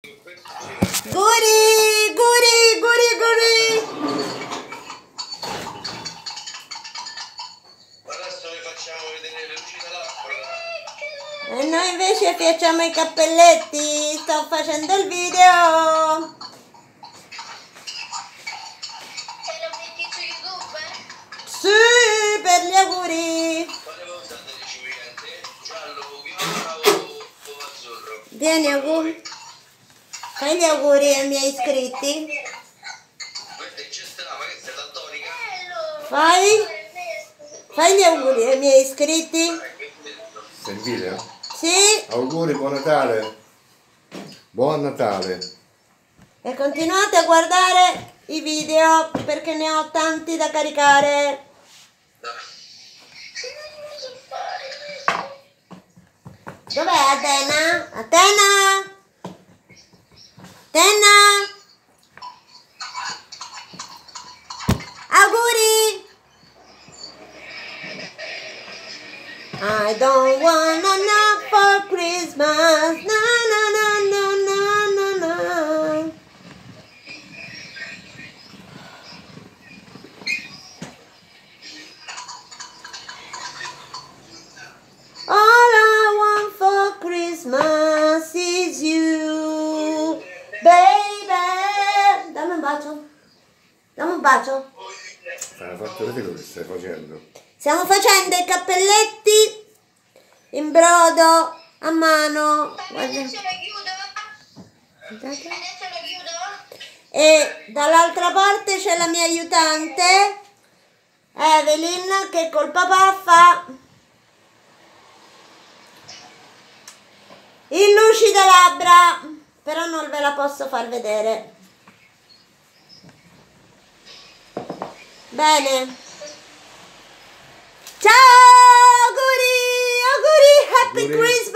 Guri, guri, guri, guri. Adesso vi facciamo vedere le luci dell'acqua. E noi invece facciamo i cappelletti. Sto facendo il video. Se lo metti su YouTube? Sì, per gli auguri. Quale cosa usate recipiente? Giallo, viola o, o azzurro? Vieni auguri. Fai gli auguri ai miei iscritti. Fai. Fai gli auguri ai miei iscritti. Sei in video? Sì. Auguri, buon Natale. Buon Natale. E continuate a guardare i video perché ne ho tanti da caricare. Dai. Non so Then uh, I it. I don't want enough for Christmas. No. Un bacio. Hai fatto vedere che stai facendo? Stiamo facendo i cappelletti in brodo a mano. Guarda. Adesso lo chiudo? Adesso lo chiudo? E dall'altra parte c'è la mia aiutante, Evelyn, che col papà fa il lucida labbra, però non ve la posso far vedere. Bene. Ciao, auguri, auguri, happy Christmas!